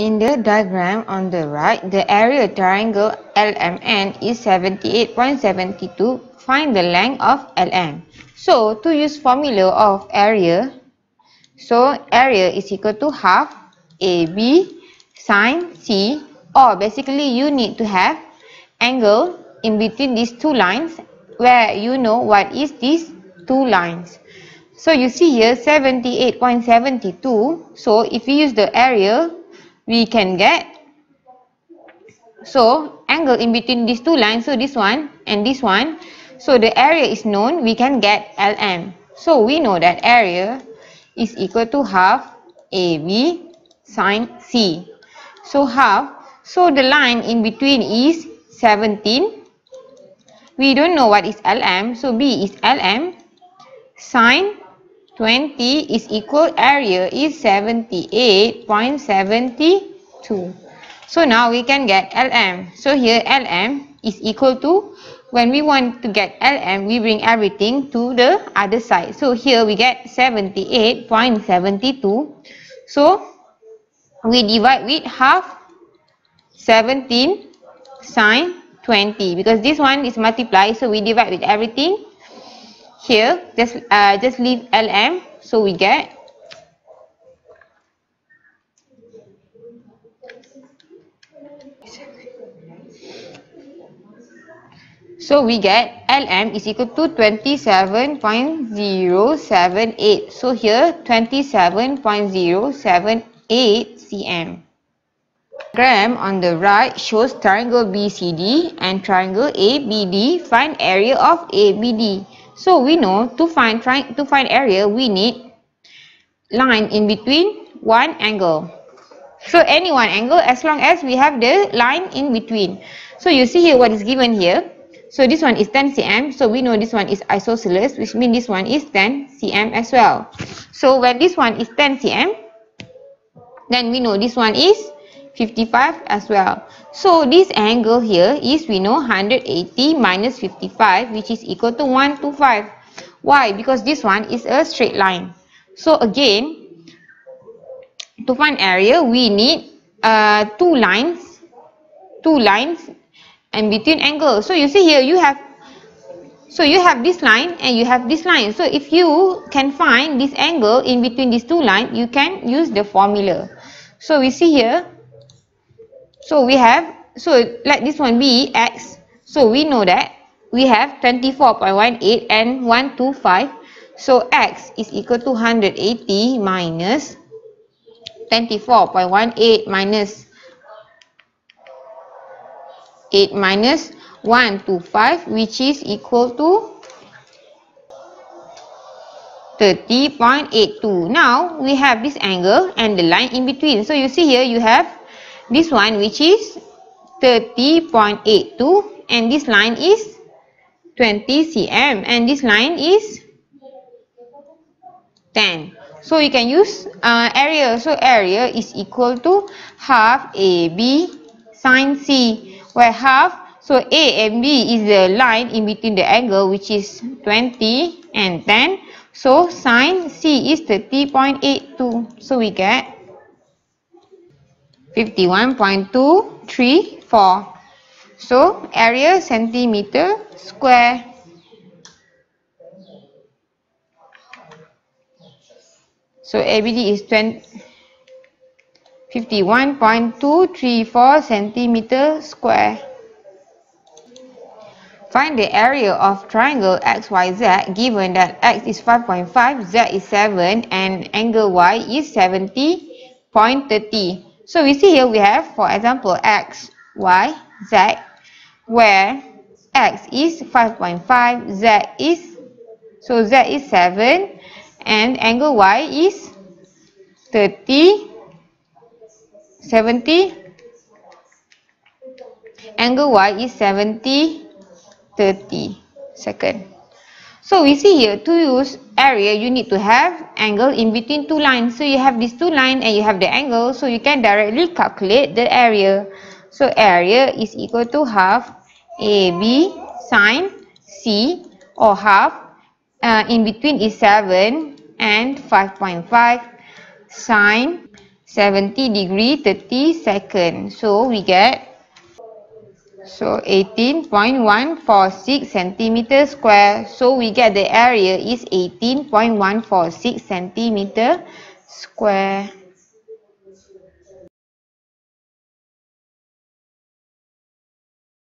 In the diagram on the right, the area triangle LMN is 78.72. Find the length of LM. So, to use formula of area, so area is equal to half AB sine C or basically you need to have angle in between these two lines where you know what is these two lines. So you see here 78.72. So if we use the area, we can get so angle in between these two lines. So this one and this one. So the area is known. We can get LM. So we know that area is equal to half AB sine C. So half. So the line in between is 17. We don't know what is LM. So B is LM. Sine 20 is equal area is 78.72. So now we can get LM. So here LM is equal to when we want to get LM we bring everything to the other side. So here we get 78.72. So we divide with half 17 sine 20 because this one is multiplied so we divide with everything here just uh, just leave lm so we get So we get LM is equal to 27.078. So here 27.078 cm. Diagram on the right shows triangle BCD and triangle ABD. Find area of ABD. So we know to find to find area we need line in between one angle. So any one angle as long as we have the line in between. So you see here what is given here. So this one is 10 cm. So we know this one is isosceles which means this one is 10 cm as well. So when this one is 10 cm then we know this one is 55 as well. So this angle here is we know 180 minus 55 which is equal to 125. Why? Because this one is a straight line. So again, to find area we need uh, two lines, two lines and between angles. So you see here you have so you have this line and you have this line. So if you can find this angle in between these two lines, you can use the formula. So we see here so we have, so let this one be x. So we know that we have 24.18 and 125. So x is equal to 180 minus 24.18 minus 8 minus 1 to 5 which is equal to 30.82. Now we have this angle and the line in between. So you see here you have this one which is 30.82 and this line is 20 cm and this line is 10 so you can use uh, area so area is equal to half AB sine C where half so A and B is the line in between the angle which is 20 and 10 so sine C is 30.82 so we get 51.234. So, area centimeter square. So, ABD is 51.234 centimeter square. Find the area of triangle XYZ given that X is 5.5, Z is 7 and angle Y is 70.30. So we see here we have, for example, x, y, z, where x is 5.5, z is, so z is 7, and angle y is 30, 70, angle y is 70, 30 second. So we see here to use area you need to have angle in between two lines. So you have these two lines and you have the angle so you can directly calculate the area. So area is equal to half AB sine C or half uh, in between is 7 and 5.5 sine 70 degree 30 second. So we get so 18.146 centimeter square. So we get the area is 18.146 centimeter square.